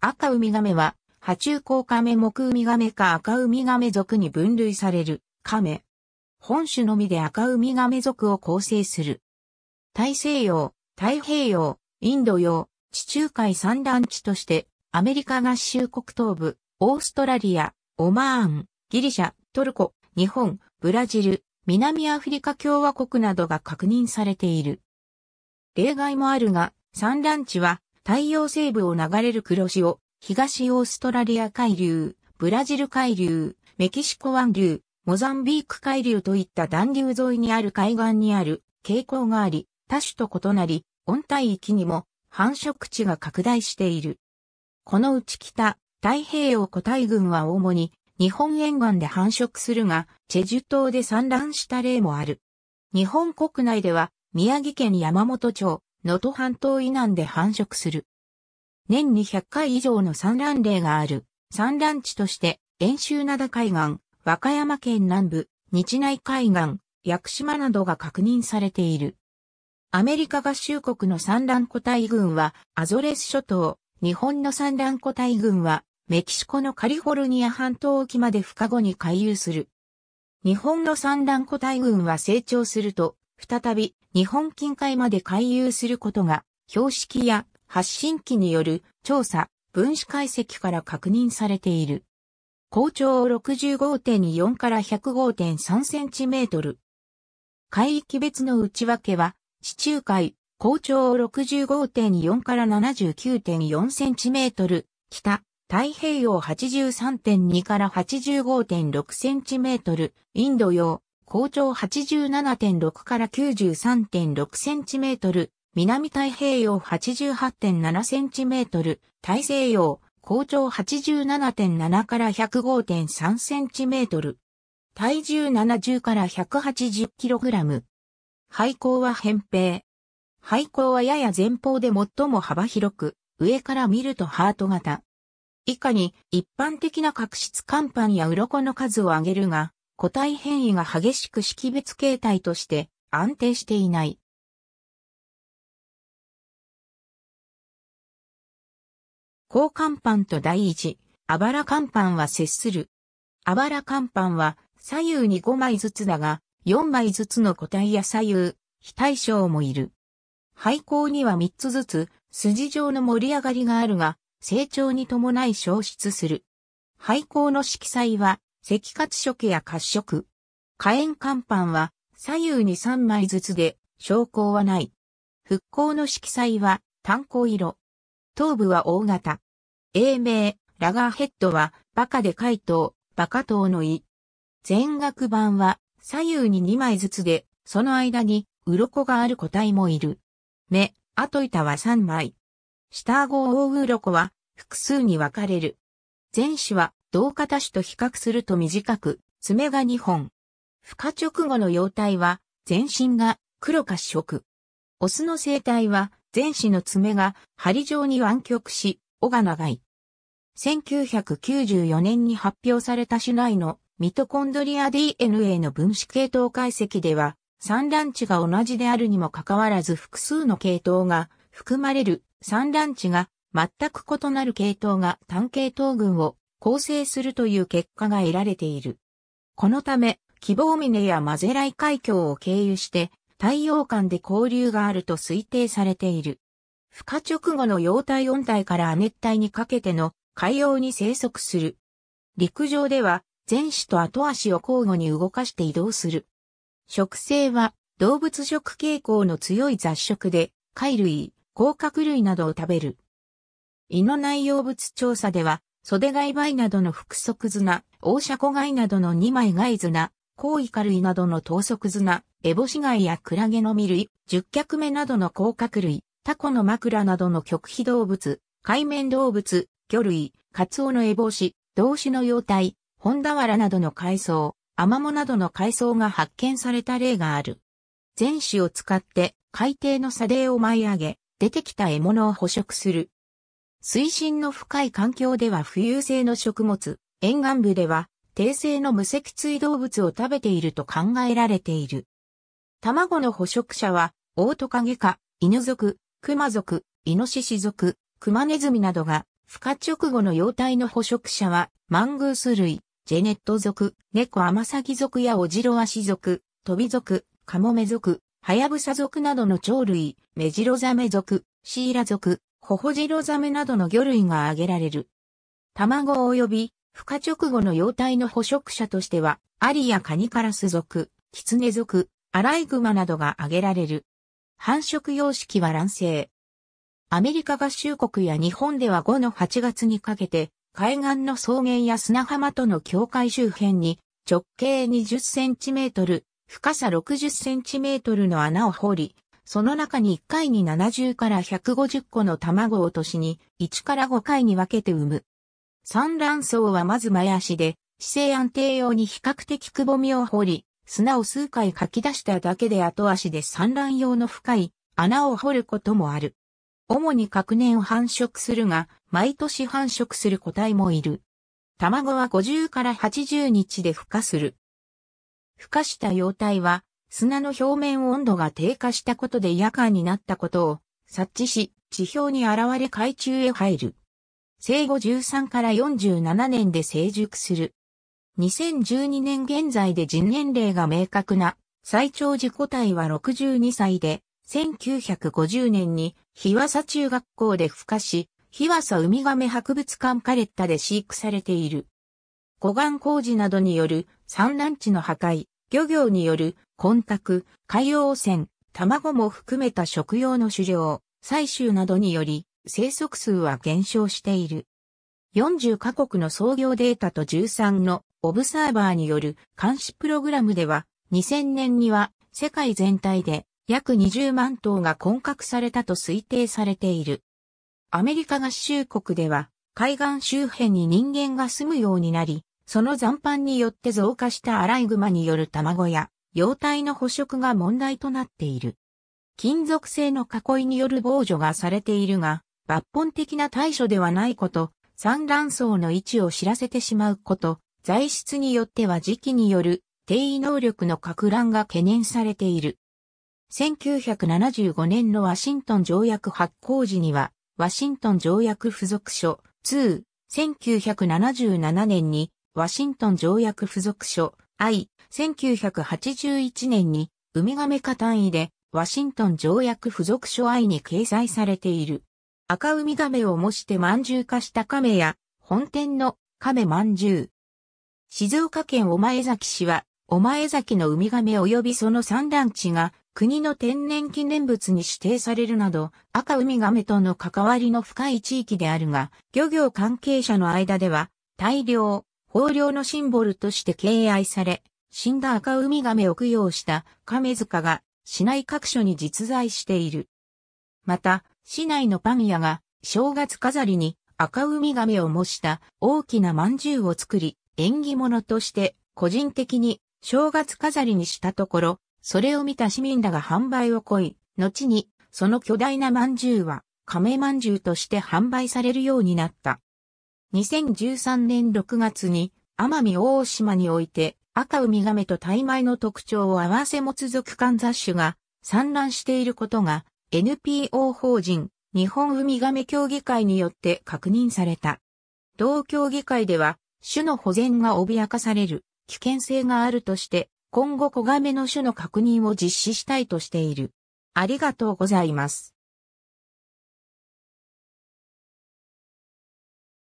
赤ウミガメは、爬虫孔カメ目ウミガメか赤ウミガメ属に分類されるカメ。本種のみで赤ウミガメ属を構成する。大西洋、太平洋、インド洋、地中海産卵地として、アメリカ合衆国東部、オーストラリア、オマーン、ギリシャ、トルコ、日本、ブラジル、南アフリカ共和国などが確認されている。例外もあるが、産卵地は太陽西部を流れる黒潮、東オーストラリア海流、ブラジル海流、メキシコ湾流、モザンビーク海流といった暖流沿いにある海岸にある傾向があり、多種と異なり、温帯域にも繁殖地が拡大している。このうち北、太平洋古代群は主に日本沿岸で繁殖するが、チェジュ島で産卵した例もある。日本国内では宮城県山本町、能登半島以南で繁殖する。年に100回以上の産卵例がある。産卵地として、遠州灘海岸、和歌山県南部、日内海岸、屋久島などが確認されている。アメリカ合衆国の産卵個体群は、アゾレス諸島、日本の産卵個体群は、メキシコのカリフォルニア半島沖まで深後に回遊する。日本の産卵個体群は成長すると、再び日本近海まで回遊することが、標識や発信機による調査、分子解析から確認されている。高長65.4から105.3センチメートル。海域別の内訳は、地中海、高長65.4から79.4センチメートル、北、太平洋83.2から85.6センチメートル、インド洋、高長87.6から93.6センチメートル、南太平洋88.7センチメートル、大西洋、高長87.7から105.3センチメートル。体重70から180キログラム。背高は扁平。背高はやや前方で最も幅広く、上から見るとハート型。以下に一般的な角質乾板や鱗の数を挙げるが、個体変異が激しく識別形態として安定していない。高乾板と第一、あばら乾板は接する。あばら乾板は左右に5枚ずつだが、4枚ずつの個体や左右、非対称もいる。背高には3つずつ筋状の盛り上がりがあるが、成長に伴い消失する。廃校の色彩は、赤褐色や褐色。火炎乾板は、左右に3枚ずつで、昇降はない。復興の色彩は、炭鉱色。頭部は大型。英名、ラガーヘッドは、バカで回答、バカ頭の胃。全額板は、左右に2枚ずつで、その間に、鱗がある個体もいる。目、後板は3枚。下顎大鱗は複数に分かれる。前肢は同型種と比較すると短く、爪が2本。孵化直後の幼体は全身が黒褐色。オスの生体は前肢の爪が針状に湾曲し、尾が長い。1994年に発表された種内のミトコンドリア DNA の分子系統解析では、産卵地が同じであるにもかかわらず複数の系統が含まれる産卵地が全く異なる系統が単系統群を構成するという結果が得られている。このため、希望峰やマゼライ海峡を経由して太陽間で交流があると推定されている。孵化直後の陽体温帯から亜熱帯にかけての海洋に生息する。陸上では前肢と後足を交互に動かして移動する。食性は動物食傾向の強い雑食で貝類、甲殻類などを食べる。胃の内容物調査では、袖貝貝などの腹側綱、大シャコ貝などの二枚貝綱、高イカ類などの等足綱、エボシ貝やクラゲの実類、十脚目などの甲殻類、タコの枕などの極秘動物、海面動物、魚類、カツオのエボシ、動詞の幼体、ホンダワラなどの海藻、アマモなどの海藻が発見された例がある。全種を使って海底の砂泥を舞い上げ、出てきた獲物を捕食する。水深の深い環境では浮遊性の食物、沿岸部では低性の無脊椎動物を食べていると考えられている。卵の捕食者は、オオトカゲ科、犬族、クマ族、イノシシ族、クマネズミなどが孵化直後の幼体の捕食者は、マングース類、ジェネット族、猫アマサギ族やオジロアシ族、トビ族、カモメ族、ハヤブサ族などの鳥類、メジロザメ族、シーラ族、ホホジロザメなどの魚類が挙げられる。卵及び、孵化直後の幼体の捕食者としては、アリやカニカラス族、キツネ族、アライグマなどが挙げられる。繁殖様式は卵生。アメリカ合衆国や日本では5の8月にかけて、海岸の草原や砂浜との境界周辺に直径20センチメートル、深さ60センチメートルの穴を掘り、その中に1回に70から150個の卵を落としに1から5回に分けて産む。産卵層はまず前足で姿勢安定用に比較的くぼみを掘り、砂を数回かき出しただけで後足で産卵用の深い穴を掘ることもある。主に各年繁殖するが、毎年繁殖する個体もいる。卵は50から80日で孵化する。孵化した幼体は、砂の表面温度が低下したことで夜間になったことを察知し、地表に現れ海中へ入る。生後13から47年で成熟する。2012年現在で人年齢が明確な最長自己体は62歳で、1950年に、日和佐中学校で孵化し、日和佐ウミガメ博物館カレッタで飼育されている。護岸工事などによる産卵地の破壊、漁業による混濁、海洋汚染、卵も含めた食用の狩猟、採集などにより生息数は減少している。40カ国の創業データと13のオブサーバーによる監視プログラムでは2000年には世界全体で約20万頭が混獲されたと推定されている。アメリカ合衆国では海岸周辺に人間が住むようになり、その残飯によって増加したアライグマによる卵や幼体の捕食が問題となっている。金属製の囲いによる防除がされているが、抜本的な対処ではないこと、産卵層の位置を知らせてしまうこと、材質によっては時期による定位能力の拡乱が懸念されている。1975年のワシントン条約発行時には、ワシントン条約付属書2、1977年にワシントン条約付属書 I、1981年にウミガメ化単位でワシントン条約付属書 I に掲載されている。赤ウミガメを模して饅頭化した亀や本店の亀饅頭。静岡県御前崎市は、御前崎のウミガメ及びその産卵地が国の天然記念物に指定されるなど、赤ウミガメとの関わりの深い地域であるが、漁業関係者の間では、大量、豊漁のシンボルとして敬愛され、死んだ赤ウミガメを供養した亀塚が市内各所に実在している。また、市内のパン屋が正月飾りに赤ウミガメを模した大きな饅頭を作り、縁起物として個人的に正月飾りにしたところ、それを見た市民らが販売をこい、後に、その巨大な饅頭は、亀饅頭として販売されるようになった。2013年6月に、奄美大島において、赤ウミガメとタイ米の特徴を合わせ持つ属間雑種が産卵していることが NPO 法人日本ウミガメ協議会によって確認された。同協議会では種の保全が脅かされる危険性があるとして今後小亀の種の確認を実施したいとしている。ありがとうございます。